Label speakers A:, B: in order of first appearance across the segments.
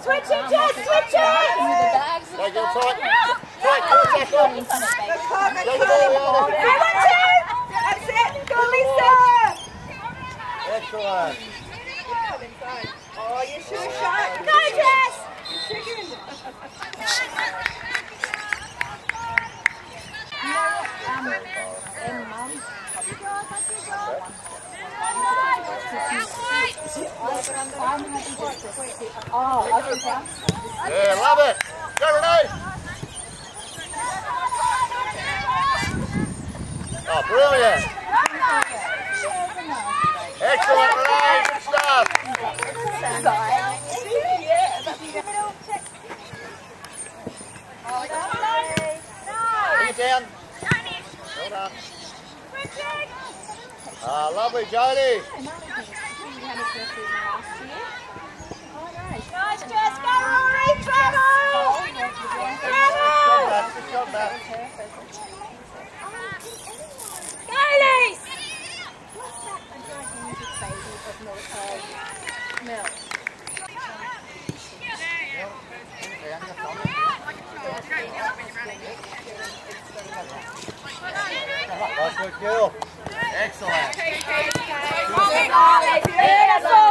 A: Switch it, Jess, switch it!
B: Take your
C: baby.
A: Good call, good
B: Take it all out.
A: Want two! That's it! Go, Lisa!
B: Excellent.
A: Oh, you sure shot. Go, Jess!
C: Um, and mum. I'm happy just to sit. Oh, I think that's.
B: Yeah, love it. Go, Renee. Oh, brilliant. Excellent, Renee. Good stuff. Bring it down. Well done. Ah, lovely, Jodie.
A: Nice, Jess. Go, Rory! Travel!
B: Good job, Good job, Matt.
A: Go, Lise!
B: Nice work, Gil. Excellent.
A: Beautiful,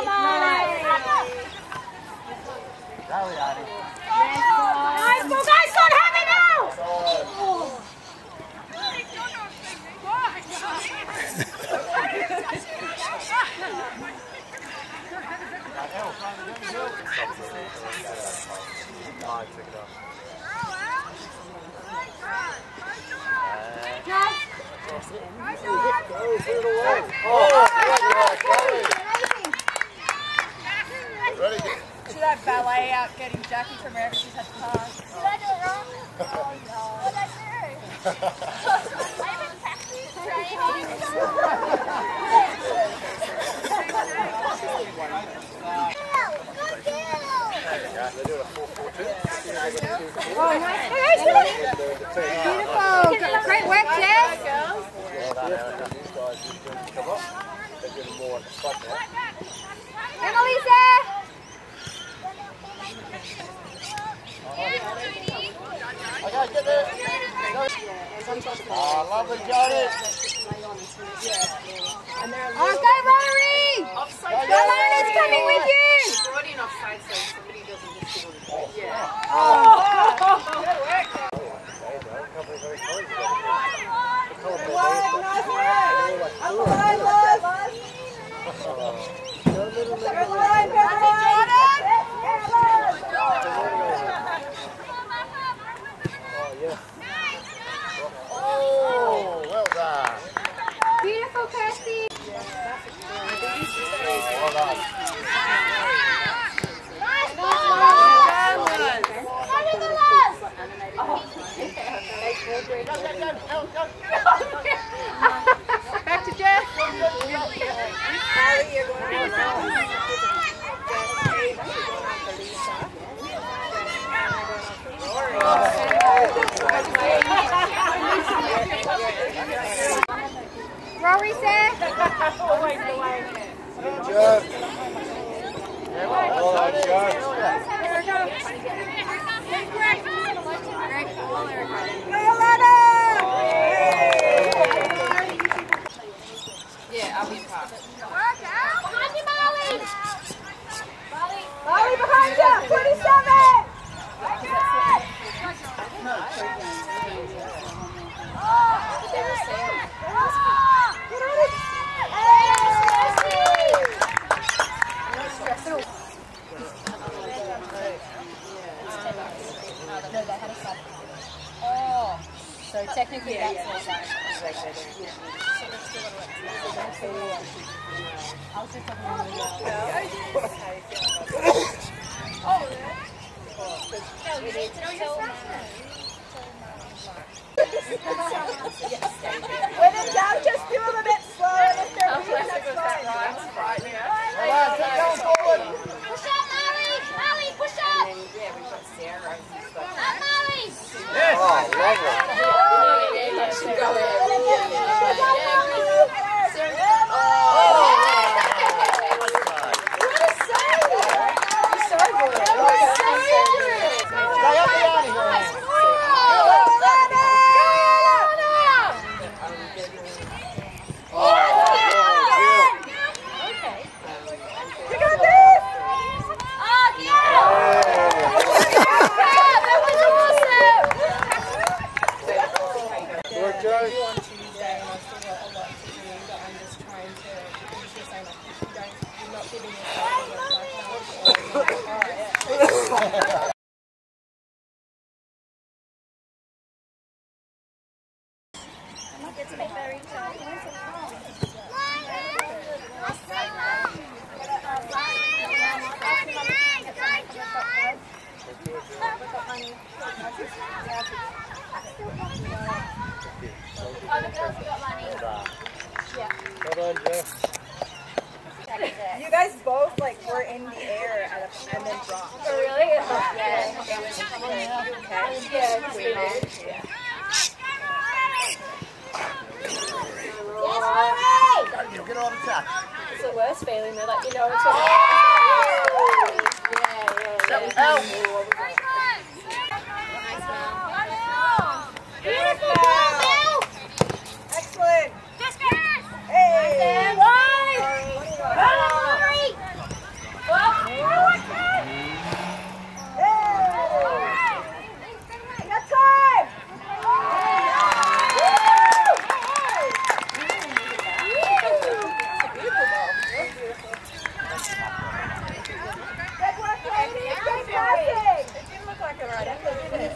A: Molly!
B: Rally, Artie.
A: Nice, well, guys, got heavy now!
B: Solid. No, take it off. Oh, ready, ready.
D: See that ballet out getting Jackie from wherever she's had to pass.
A: Did I do it wrong? Oh, no. What did I do? I haven't practiced.
B: They're a 4-4-2.
A: Beautiful. Great work, Jess.
B: Well done, Erica. These guys just doing the cover. They're doing more on the front now.
A: Come, Lisa.
B: Okay, get there. Go. Ah, lovely, Jodie.
A: On, go, Rory. Alana's coming with you.
D: Already an offside, so somebody doesn't just sit on
B: Yeah.
A: Oh.
B: Couple of very close. The colour of their
A: Wide,
B: nails.
A: nice work.
B: They're all like
A: Up the line, boys.
B: Oh. No, little, little,
A: Go the line, go the line.
B: Oh, yeah. Oh, well done.
A: Beautiful, Kirsty.
B: Well done.
A: Nice ball. Under the left.
D: Back to Jeff.
A: Rory said.
B: Good job. Yeah, well done, Joe.
D: Yeah, I'll be part.
A: Behind you, Molly. Molly behind you. 27.
C: No, they had a sub. Oh. So technically that's. I was just talking about the
A: When in doubt, just do them a bit slower. and If they're weak, that's fine.
B: Well done, keep going forward.
A: Push up, Molly. Molly, push up.
D: Yeah, we've got Sarah. who's got-
A: Up, Molly.
B: Yes. Oh, lovely.
D: Yeah, yeah, yeah, yeah.
B: Well done, Jeff.
D: You guys both like were in the air at a, and then dropped.
A: Oh, really?
D: Yeah, it was okay. Yeah, it's weird. Yeah.
B: You get on attack.
C: It's the worst feeling. They're like, you know, it's oh! yeah, yeah, yeah.
D: Excellent. Hey. Hey. Got time. Good work, ladies. Good passing. It didn't look like a right angle, did it?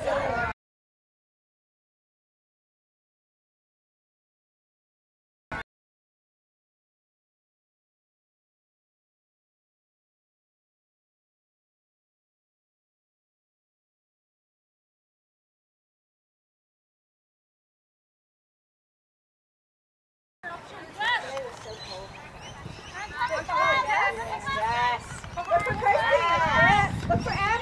D: Yes. Look for Kirsty. Look for Em.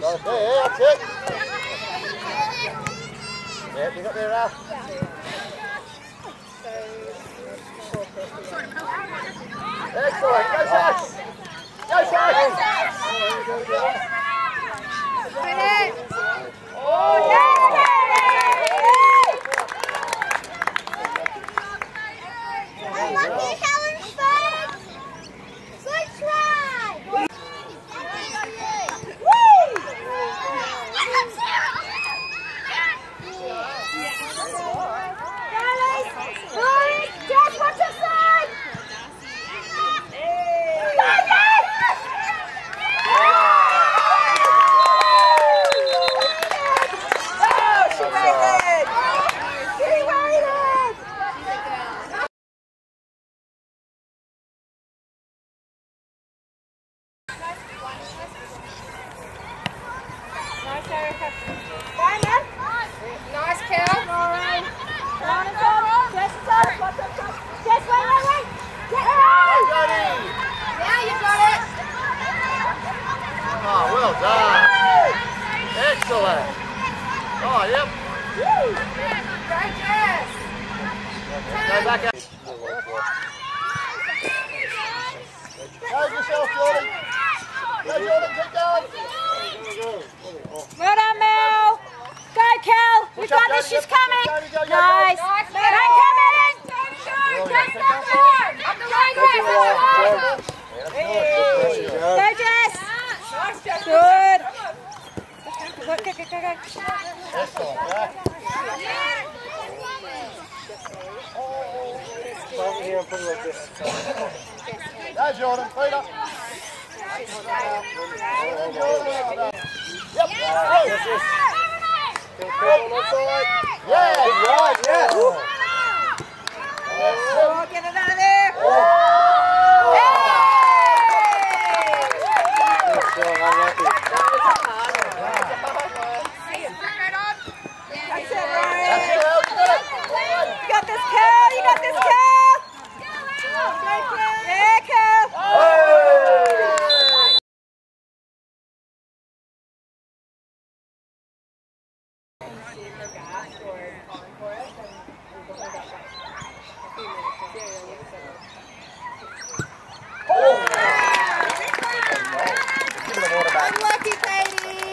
B: Done. There, that's it. Yeah, there. Excellent. Go, Sash. Go.
A: Jess, watch your side!
D: Oh, she waited. She waited. Bye, man.
C: Nice, Kel.
A: Ryan. Ryan is up. Jess is up. Watch your side. Jess, wait, wait, wait. Jess.
B: Jody.
C: Yeah, you got it.
B: Oh, well done. Excellent. Oh, yep.
C: Great, Jess.
B: Go. Go
A: Well done, Mel. Go, Kel. You
B: Push
A: got this. She's coming. Nice.
C: Nice,
A: Don't come in.
B: Brilliant. Pick up.
C: Up the right way.
A: Go, Jess. Good. Go, go, go, go, go.
B: Excellent. Yeah. Go, Jordan. Feet up. Yep. Yeah. Good ride. Yeah.
D: Oh, get it out of there.
B: Hey!
D: That's it, Ryan. You got this, Cal. You got this, Cal. Yeah, Cal.
B: Hey! Give me the water back.
D: Unlucky, Katie.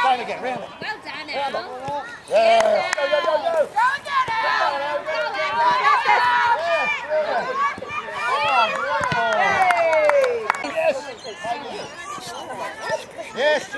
B: Trying to get round it.
A: Al.
B: Yeah. Go, go, go, go.
A: Get it!
B: Yes,